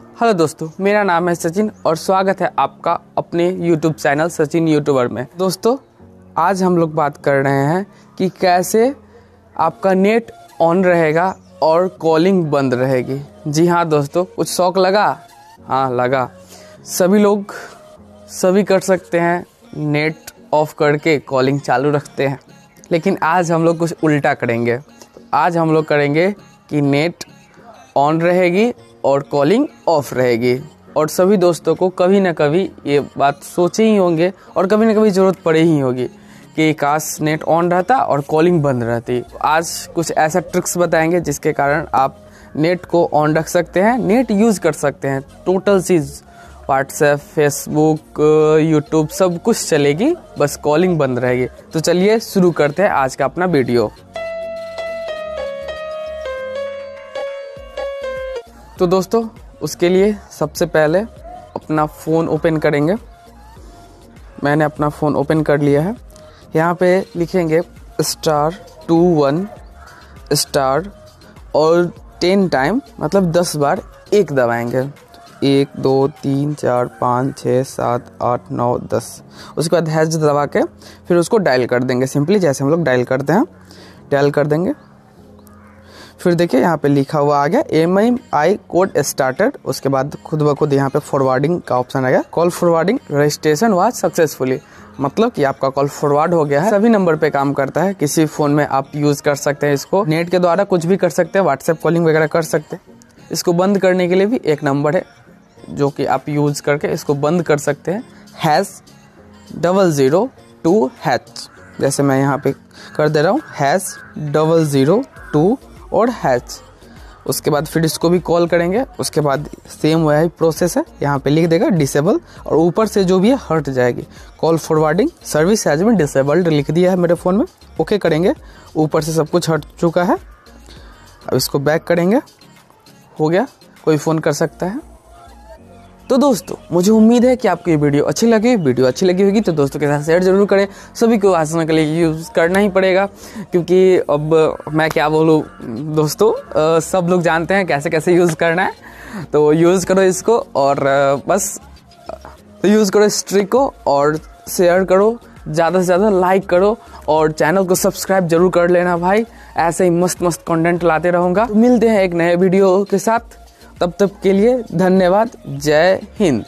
Hello दोस्तों, मेरा नाम है सचिन और स्वागत है आपका अपने यूट्यूब चैनल सचिन यूट्यूबर में। दोस्तों, आज हम लोग बात कर रहे हैं कि कैसे आपका नेट ऑन रहेगा और कॉलिंग बंद रहेगी। जी हाँ दोस्तों, कुछ शौक लगा? हाँ लगा। सभी लोग, सभी कर सकते हैं नेट ऑफ़ करके कॉलिंग चालू रखते हैं। लेकिन आज हम लोग कुछ उल्टा करेंगे। आज हम लोग करेंगे कि नेट ऑन रहेगी और कॉलिंग ऑफ़ रहेगी। और सभी दोस्तों को कभी ना कभी ये बात सोचे ही होंगे और कभी ना कभी ज़रूरत पड़े ही होगी कि काश नेट ऑन रहता और कॉलिंग बंद रहती। आज कुछ ऐसा ट्रिक्स बताएँगे जिसके कारण आप नेट को ऑन रख सकते हैं, नेट यूज़ कर सकते हैं। टोटल चीज़, व्हाट्सएप, फेसबुक, यूट्यूब, सब कुछ चलेगी, बस कॉलिंग बंद रहेगी। तो चलिए शुरू करते हैं आज का अपना वीडियो। तो दोस्तों, उसके लिए सबसे पहले अपना फ़ोन ओपन करेंगे। मैंने अपना फ़ोन ओपन कर लिया है। यहाँ पे लिखेंगे स्टार टू वन, स्टार, और टेन टाइम मतलब दस बार एक दबाएँगे। एक, दो, तीन, चार, पाँच छः सात, आठ, नौ, दस। उसके बाद हैज़ दबा के फिर उसको डायल कर देंगे। सिंपली जैसे हम लोग डायल करते हैं, डायल कर देंगे। फिर देखिए यहाँ पे लिखा हुआ आ गया M I I code started उसके बाद खुद ब खुद यहाँ पे फॉरवर्डिंग का ऑप्शन आ गया। Call forwarding registration was successfully मतलब कि आपका कॉल फॉरवर्ड हो गया है, सभी नंबर पे काम करता है, किसी फ़ोन में आप यूज़ कर सकते हैं इसको। नेट के द्वारा कुछ भी कर सकते हैं व्हाट्सएप कॉलिंग वगैरह कर सकते हैं। इसको बंद करने के लिए भी एक नंबर है, जो कि आप यूज़ करके इसको बंद कर सकते हैं। Hash double zero two hash जैसे मैं यहाँ पे कर दे रहा हूँ हैज़ डबल ज़ीरो टू और हैच उसके बाद फिर इसको भी कॉल करेंगे। उसके बाद सेम वही प्रोसेस है। यहाँ पे लिख देगा डिसेबल और ऊपर से जो भी है, हट जाएगी। कॉल फॉरवर्डिंग सर्विस हैज़ में डिसेबल्ड लिख दिया है मेरे फ़ोन में। ओके करेंगे। ऊपर से सब कुछ हट चुका है। अब इसको बैक करेंगे। हो गया। कोई फ़ोन कर सकता है। तो दोस्तों मुझे उम्मीद है कि आपको ये वीडियो अच्छी लगी। वीडियो अच्छी लगी होगी तो दोस्तों के साथ शेयर ज़रूर करें। सभी को आसान के लिए यूज़ करना ही पड़ेगा क्योंकि अब मैं क्या बोलूँ दोस्तों आ, सब लोग जानते हैं कैसे कैसे यूज़ करना है। तो यूज़ करो इसको और बस तो यूज़ करो इस ट्रिक को और शेयर करो ज़्यादा से ज़्यादा लाइक करो और चैनल को सब्सक्राइब ज़रूर कर लेना भाई। ऐसे ही मस्त मस्त कंटेंट लाते रहूँगा। तो मिलते हैं एक नए वीडियो के साथ। तब तक के लिए धन्यवाद। जय हिंद।